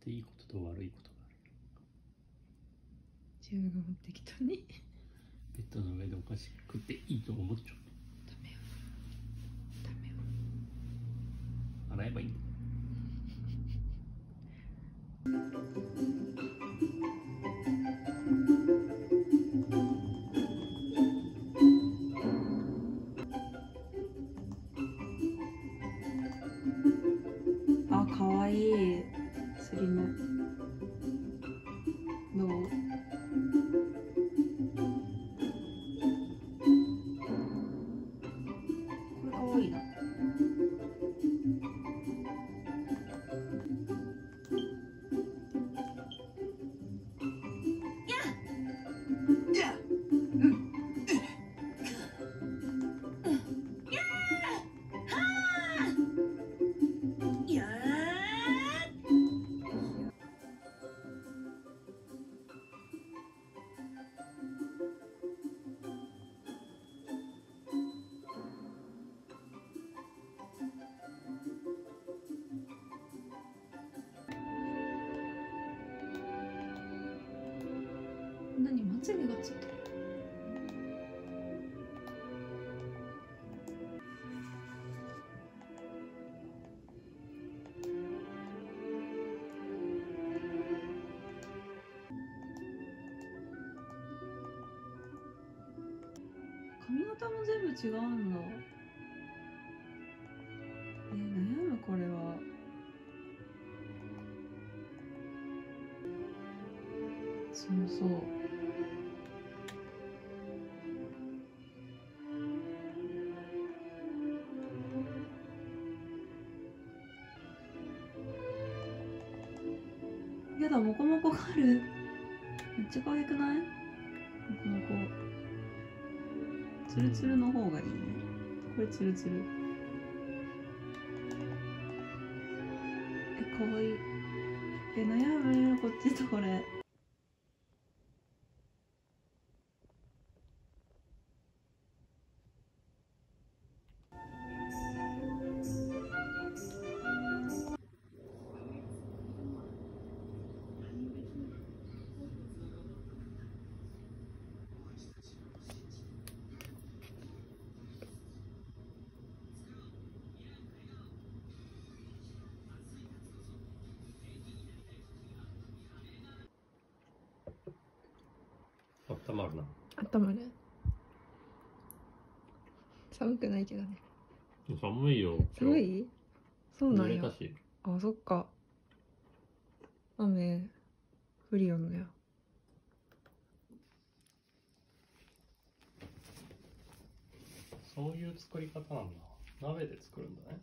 っていいことと悪いことがある。自分が適当に。ベッドの上でお菓子食っていいと思っちゃう。ダメよ。ダメよ。洗えばいいんだあ可愛い。スリ髪型も全部違うんだ。えー、悩むこれは。そうそう。やだモコモコがある。めっちゃ可愛くない？モコモコ。ツルツルの方がいいね。これツルツル。えかわいい。え悩む。こっちとこれ。あったまるな。頭ね寒くないけどね。寒いよ。寒い？そうなんや。濡れたし。あそっか。雨降りよんのや。そういう作り方なんだ。鍋で作るんだね。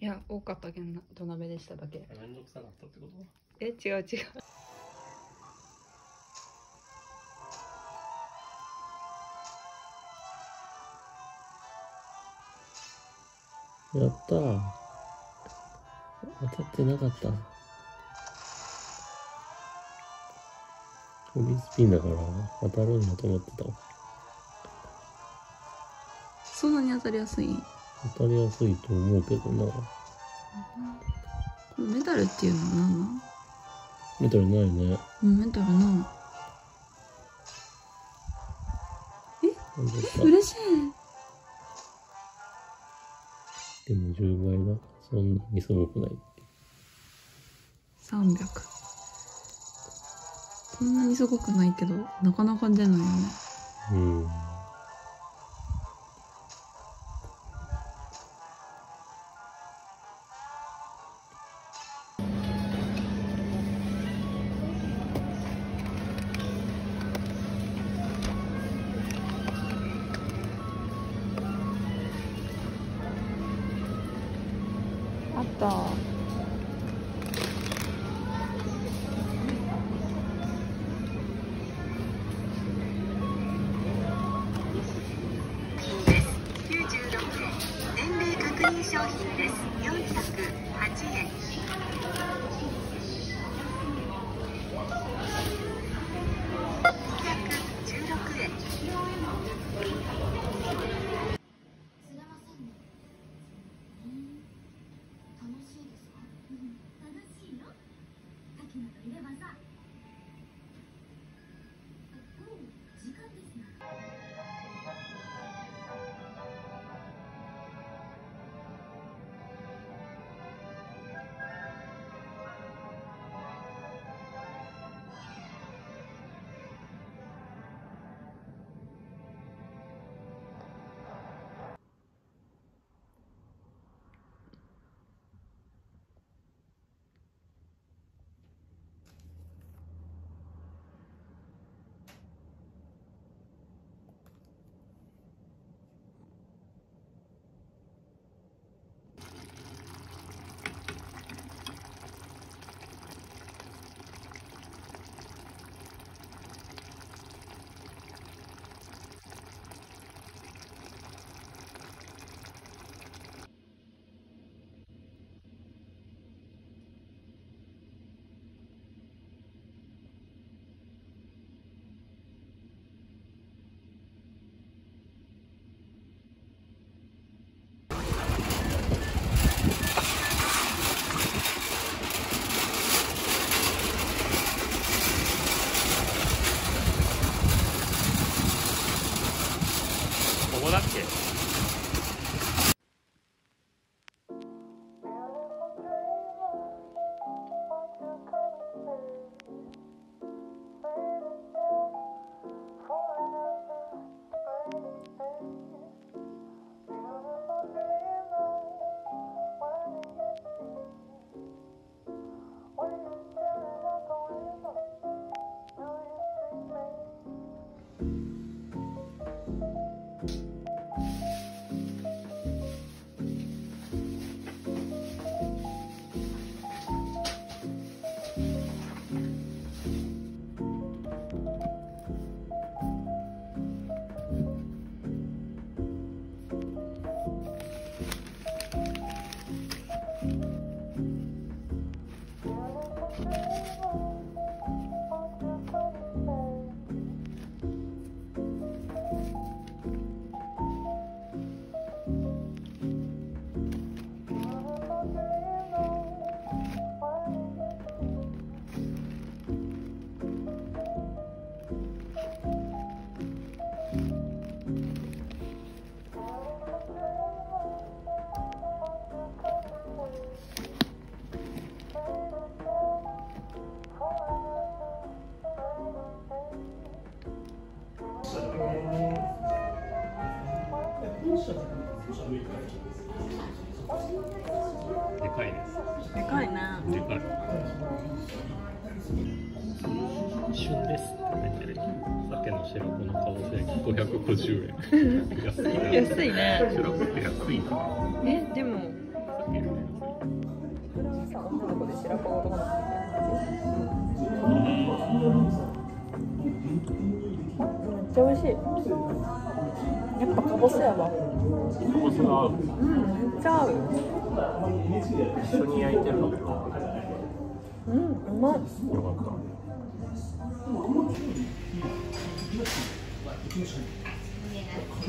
いや多かったけんな土鍋でしただけ。めんどくさかったってこと？え違う違うやった。ー当たってなかった。フリースピンだから当たるんだと思ってた。そんなに当たりやすい？当たりやすいと思うけどな。メタルっていうのは何なん？メタルないね。うんメタルななんだった嬉でも10倍だそんなにすごくない300そんなにすごくないけどなかなか出ないよね。うんあった。ここだっけ？でかいです。でかいな。でかい。旬です食べてる。鮭の白子の顔で550円。安いね。安いね。白子って安いな。え、でも。めっちゃ美味しい。やっぱかぼすやわ。かぼすが合う。うんめっちゃ合う。一緒に焼いてるの。かうんうまっ。よかった。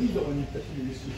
いとこに行ったし嬉しい。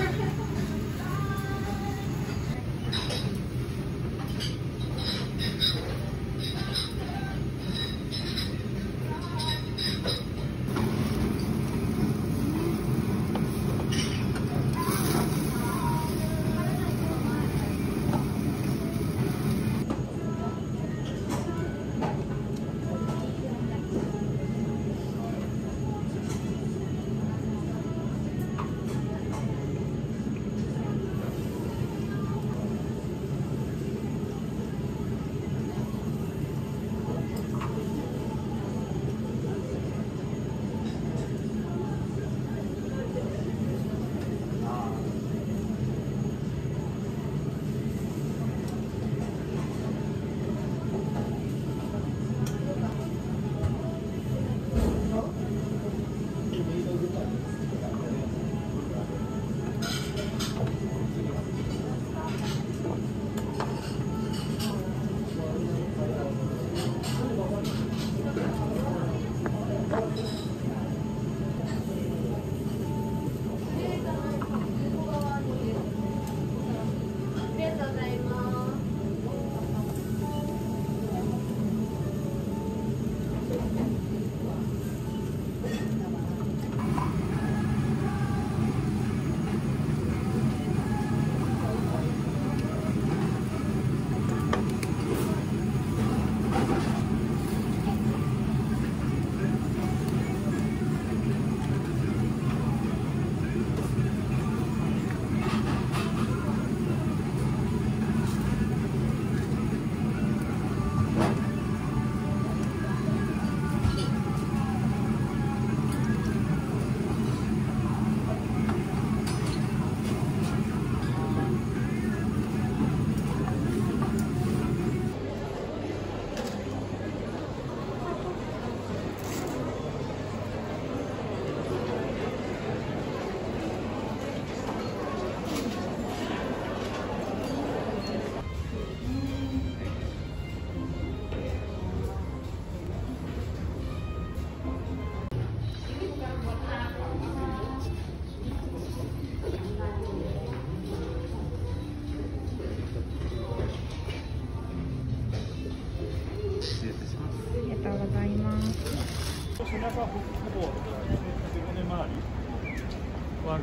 sure.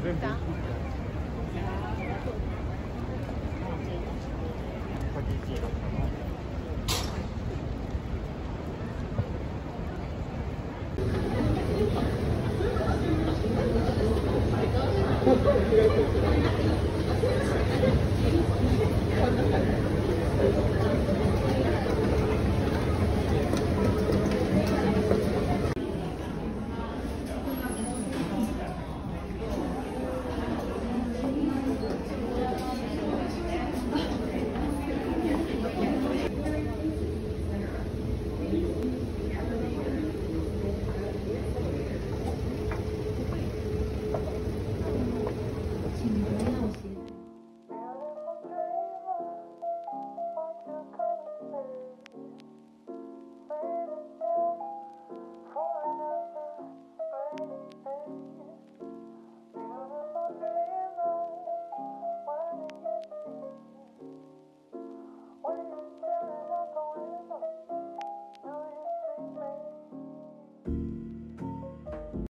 对吧？快进去。